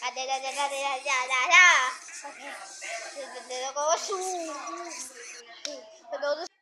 Cadê? Cadê? Cadê? Cadê?